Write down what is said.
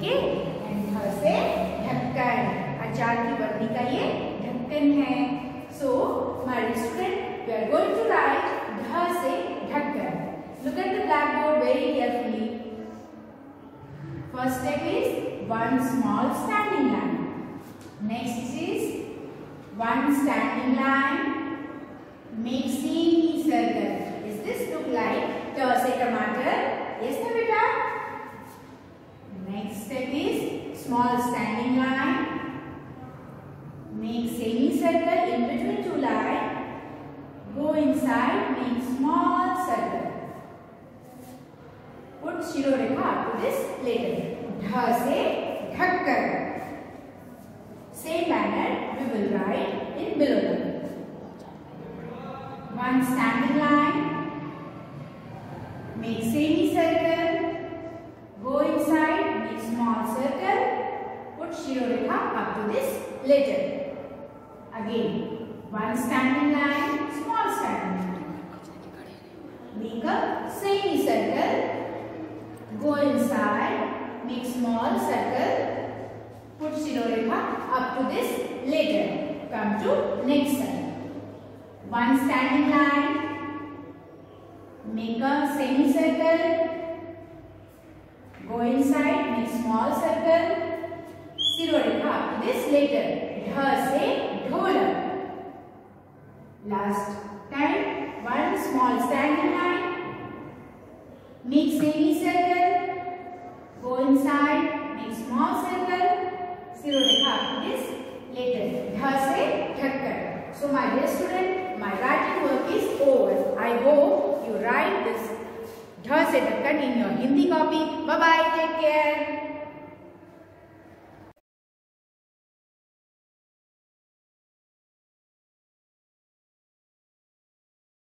Okay and से ढक्कन अचार की बर्नी का ये ढक्कन है। So my student we are going to write ध से ढक्कन look at the blackboard very carefully first step is one small standing line next is one standing line makes the circle is this look like टमाटर? Small standing line. Make semicircle in between two lines. Go inside, make small circle. Put शिरोरेखा up to this later. ढ से ढककर. Same manner we will write in below. One standing line. Make semicircle. Go inside, make small circle. Put shirorekha up to this letter. Again, one standing line, small standing line. Make a semicircle. Go inside, make small circle. Put shirorekha up to this letter. Come to next side. One standing line. Make a semicircle. Go inside, make small circle. शिरोरेखा letter. ढ से ढोलक. Last time, one small standing line. Make semicircle. Go inside, make small circle. शिरोरेखा up to this letter. ढ से ढककर. So my dear student, my writing work is over. I hope you write this ढ से ढक्कन in your Hindi copy. Bye bye. Take care.